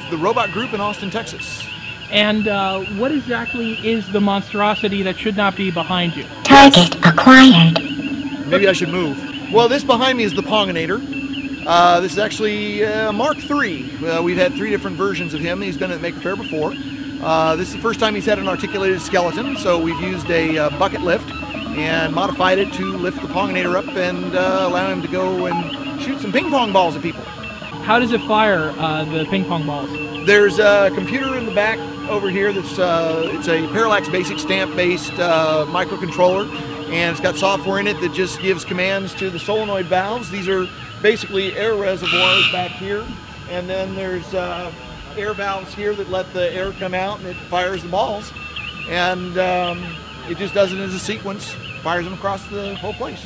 Stephen Graner with the Robot Group in Austin, Texas. And uh, what exactly is the monstrosity that should not be behind you? Target acquired. Maybe I should move. Well, this behind me is the Ponginator. Uh, this is actually uh, Mark III. Uh, we've had three different versions of him. He's been at Maker Faire before. Uh, this is the first time he's had an articulated skeleton, so we've used a uh, bucket lift and modified it to lift the Ponginator up and uh, allow him to go and shoot some ping pong balls at people. How does it fire uh, the ping pong balls? There's a computer in the back over here that's uh, it's a Parallax Basic stamp-based uh, microcontroller, and it's got software in it that just gives commands to the solenoid valves. These are basically air reservoirs back here, and then there's uh, air valves here that let the air come out and it fires the balls, and um, it just does it as a sequence, fires them across the whole place.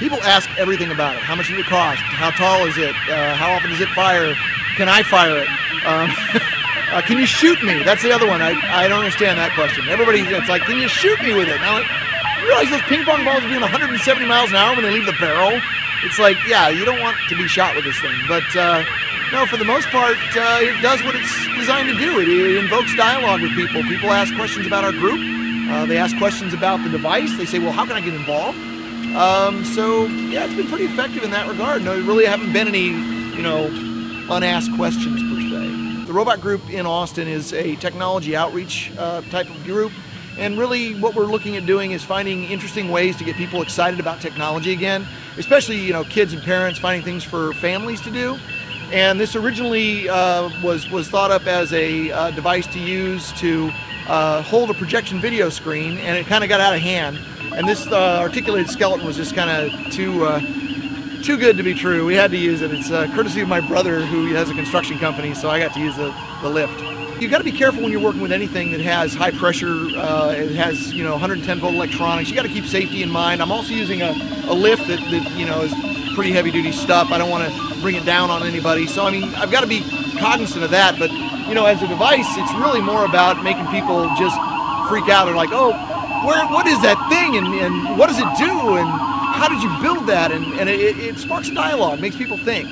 People ask everything about it. How much did it cost? How tall is it? Uh, how often does it fire? Can I fire it? Um, uh, can you shoot me? That's the other one. I, I don't understand that question. Everybody, it's like, can you shoot me with it? Now, you realize those ping pong balls are doing 170 miles an hour when they leave the barrel? It's like, yeah, you don't want to be shot with this thing. But uh, no, for the most part, uh, it does what it's designed to do. It, it invokes dialogue with people. People ask questions about our group. Uh, they ask questions about the device. They say, well, how can I get involved? Um, so yeah, it's been pretty effective in that regard. No, there really haven't been any, you know, unasked questions per se. The Robot Group in Austin is a technology outreach uh, type of group, and really what we're looking at doing is finding interesting ways to get people excited about technology again, especially you know kids and parents finding things for families to do. And this originally uh, was was thought up as a uh, device to use to uh, hold a projection video screen, and it kind of got out of hand. And this uh, articulated skeleton was just kind of too uh, too good to be true. We had to use it. It's uh, courtesy of my brother who has a construction company, so I got to use the, the lift. You've got to be careful when you're working with anything that has high pressure. Uh, it has you know 110 volt electronics. You got to keep safety in mind. I'm also using a, a lift that, that you know is pretty heavy duty stuff. I don't want to bring it down on anybody. So I mean I've got to be cognizant of that. But you know as a device, it's really more about making people just freak out and like oh where what is that thing? And, and what does it do? And how did you build that? And, and it, it sparks a dialogue makes people think